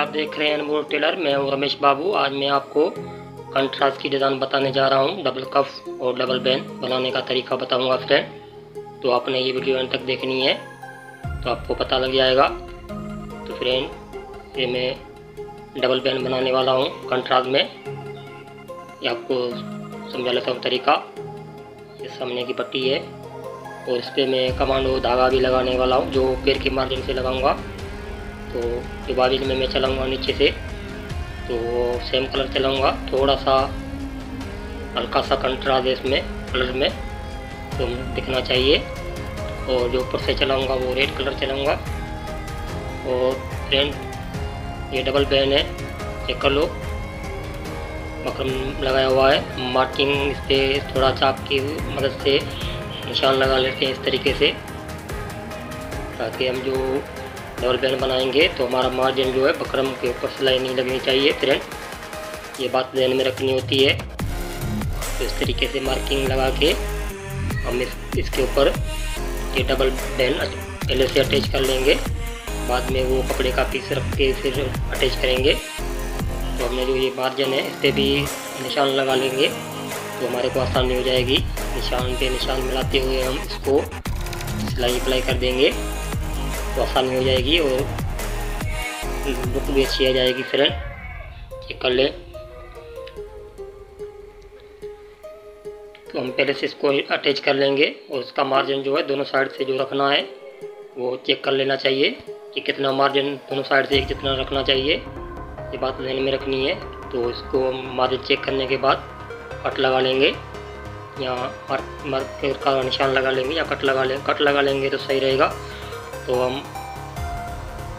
आप देख रहे हैं अनमोल टेलर। मैं हूँ रमेश बाबू। आज मैं आपको कंट्रास्ट की डिज़ाइन बताने जा रहा हूँ। डबल कफ और डबल बैन बनाने का तरीका बताऊँगा फ्रेंड तो आपने ये वीडियो अंत तक देखनी है तो आपको पता लग जाएगा। तो फ्रेंड, ये मैं डबल बैन बनाने वाला हूँ कंट्रास्ट में। ये आपको समझा लेता हूँ तरीका। ये सामने की पट्टी है और इस पर मैं कमांडो धागा भी लगाने वाला हूँ, जो पैर के मार्जिन से लगाऊँगा। तो डिवाइड में मैं चलाऊँगा नीचे से। तो सेम कलर चलाऊँगा। थोड़ा सा हल्का सा कंट्रास्ट है इसमें कलर में तो दिखना चाहिए। और जो ऊपर से चलाऊँगा वो रेड कलर चलाऊँगा। और फ्रेंड ये डबल बैन है चेक कर लो। बकरम लगाया हुआ है। मार्किंग इस पर थोड़ा चाप की मदद से निशान लगा लेते हैं इस तरीके से। ताकि हम जो डबल बैन बनाएँगे तो हमारा मार्जिन जो है बकरम के ऊपर सिलाई नहीं लगनी चाहिए फ्रेंड ये बात ध्यान में रखनी होती है। तो इस तरीके से मार्किंग लगा के हम इस, इसके ऊपर ये डबल बैन पहले से अटैच कर लेंगे। बाद में वो कपड़े का पीस रख के फिर अटैच करेंगे। तो हमने जो ये मार्जिन है, इस पर भी निशान लगा लेंगे तो हमारे को आसानी हो जाएगी। निशान पे निशान मिलाते हुए हम इसको सिलाई अप्लाई कर देंगे। तो आसानी हो जाएगी और बुक भी अच्छी आ जाएगी फ्रेंड चेक कर ले। तो हम पहले से इसको अटैच कर लेंगे और इसका मार्जिन जो है दोनों साइड से जो रखना है, वो चेक कर लेना चाहिए कि कितना मार्जिन दोनों साइड से जितना रखना चाहिए। ये बात ध्यान में रखनी है तो इसको मार्जिन चेक करने के बाद कट लगा लेंगे। या मार्क का निशान लगा लेंगे या कट लगा लेंगे कट लगा लेंगे तो सही रहेगा। तो हम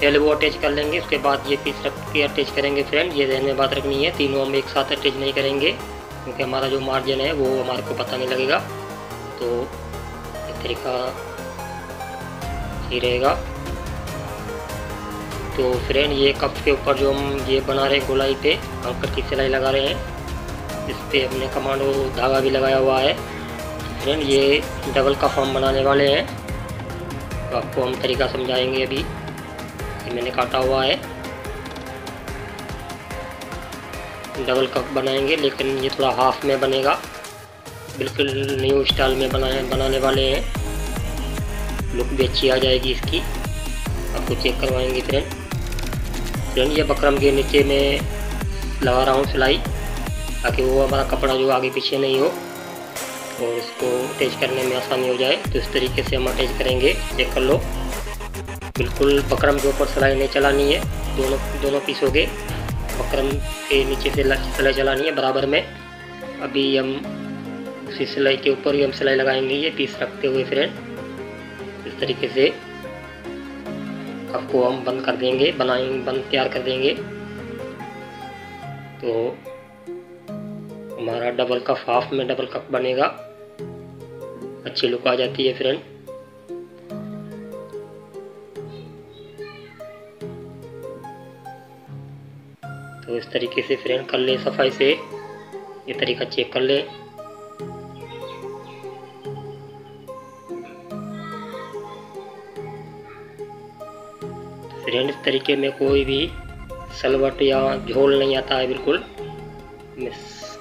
पहले वो अटैच कर लेंगे, उसके बाद ये पीस रख के अटैच करेंगे फ्रेंड ये ध्यान में बात रखनी है, तीनों हम एक साथ अटैच नहीं करेंगे, क्योंकि हमारा जो मार्जिन है वो हमारे को पता नहीं लगेगा। तो इस तरीका सही रहेगा। तो फ्रेंड ये कप के ऊपर जो हम ये बना रहे हैं गोलाई पे अंकर की सिलाई लगा रहे हैं, इस पर हमने कमांडो धागा भी लगाया हुआ है। फ्रेंड ये डबल का फॉर्म बनाने वाले हैं। तो आपको हम तरीका समझाएँगे अभी। ये मैंने काटा हुआ है। डबल कप बनाएँगे, लेकिन ये थोड़ा हाफ़ में बनेगा। बिल्कुल न्यू स्टाइल में बनाए, बनाने वाले हैं। लुक भी अच्छी आ जाएगी इसकी। आपको चेक करवाएँगे फ्रेंड फ्रेंड ये बकरम के नीचे में लगा रहा हूँ सिलाई, ताकि वो हमारा कपड़ा जो आगे पीछे नहीं हो। और इसको अटैच करने में आसानी हो जाए तो इस तरीके से हम अटैच करेंगे चेक कर लो बिल्कुल बकरम के ऊपर सिलाई नहीं चलानी है, दोनों दोनों पीस हो गए। बकरम के नीचे से सिलाई चलानी है बराबर में। अभी हम उसी सिलाई के ऊपर ही हम सिलाई लगाएँगे, ये पीस रखते हुए फ्रेंड इस तरीके से आपको हम बंद कर देंगे बनाएँगे बंद तैयार कर देंगे। तो हमारा डबल कप हाफ़ में डबल कप बनेगा। अच्छी लुक आ जाती है फ्रेंड तो इस तरीके से फ्रेंड कर ले सफ़ाई से। ये तरीका चेक कर ले। फ्रेंड इस तरीके में कोई भी सलवट या झोल नहीं आता है, बिल्कुल।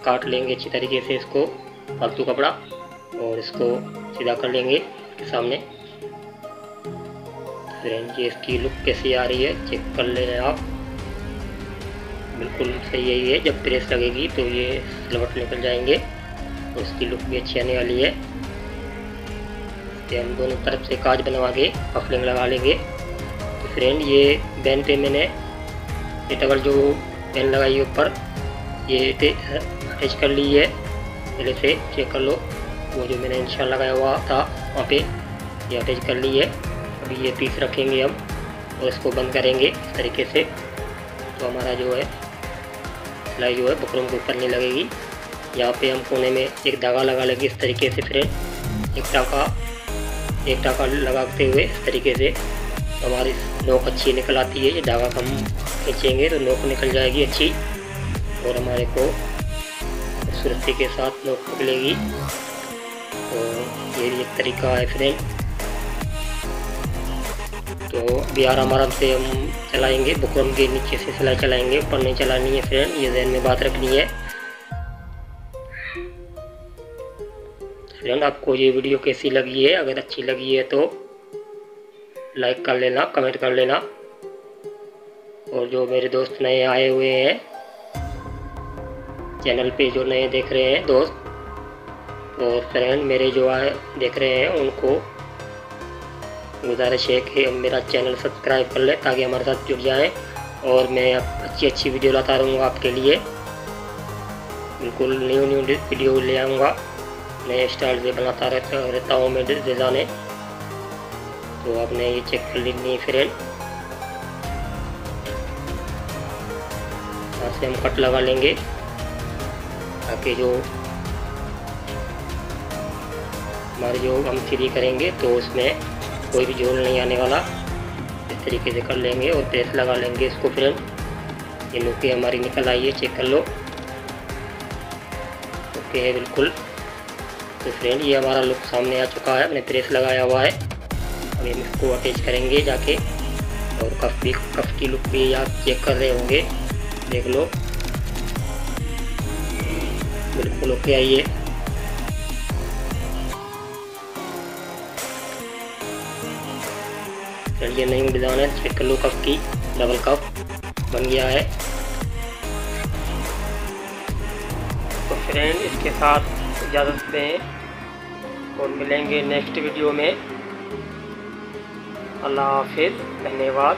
काट लेंगे अच्छी तरीके से इसको, फालतू कपड़ा। और इसको सीधा कर लेंगे सामने। फ्रेंड, ये इसकी लुक कैसी आ रही है? चेक कर ले आप। बिल्कुल सही यही है जब प्रेस लगेगी तो ये सिलवट निकल जाएँगे और इसकी लुक भी अच्छी आने वाली है। हम दोनों तरफ़ से काज बनवा के पफलिंग लगा लेंगे। तो फ्रेंड, ये बैन पे मैंने ये डबल जो पेन लगाई है ऊपर, ये अटैच कर ली है। पहले से चेक कर लो। वो जो मैंने निशान लगाया हुआ था वहाँ पे। ये अटैच कर ली है अभी ये पीस रखेंगे हम और इसको बंद करेंगे इस तरीके से। तो हमारा जो है, सिलाई जो है बकरों के ऊपर नहीं लगेगी। यहाँ पे हम कोने में एक धागा लगा लेंगे इस तरीके से फ्रेंड एक टाका एक टाका लगाते हुए इस तरीके से। तो हमारी नोक अच्छी निकल आती है। ये धागा हम खींचेंगे तो नोक निकल जाएगी अच्छी और हमारे को खूबसूरती के साथ नोक निकलेगी। तो ये भी एक तरीका है फ्रेंड तो अभी आराम आराम से हम चलाएँगे, बुकरम के नीचे से सिलाई चलाएँगे, ऊपर नहीं चलानी है फ्रेंड ये जहन में बात रखनी है। फ्रेंड, आपको ये वीडियो कैसी लगी है, अगर अच्छी लगी है तो लाइक कर लेना, कमेंट कर लेना। और जो मेरे दोस्त नए आए हुए हैं, चैनल पे जो नए देख रहे हैं दोस्त और फ्रेंड मेरे जो आए देख रहे हैं, उनको गुजारिश है कि मेरा चैनल सब्सक्राइब कर ले, ताकि हमारे साथ जुड़ जाएँ। और मैं अच्छी अच्छी वीडियो लाता रहूँगा आपके लिए। बिल्कुल न्यू न्यू वीडियो ले आऊँगा। नए स्टाइल से बनाता रहता रहता हूँ मैं डिज़ाइने तो आपने ये चेक कर लेनी फ्रेंड यहाँ से हम कट लगा लेंगे, ताकि जो हमारे जो हम फ्री करेंगे तो उसमें कोई भी झोल नहीं आने वाला। इस तरीके से कर लेंगे और प्रेस लगा लेंगे इसको फ्रेंड ये नुकी हमारी निकल आई है चेक कर लो। ओके है, बिल्कुल। तो फ्रेंड ये हमारा लुक सामने आ चुका है मैंने प्रेस लगाया हुआ है। अभी हम इसको अटैच करेंगे जाके। और कफ भी, कफ की लुक भी आप चेक कर रहे होंगे। देख लो। बिल्कुल ओके, आइए। चलिए नई डिज़ाइन है चेक कप की डबल कप बन गया है। तो फ्रेंड इसके साथ इजाज़त दें, और मिलेंगे नेक्स्ट वीडियो में। अल्लाह हाफिज़, धन्यवाद।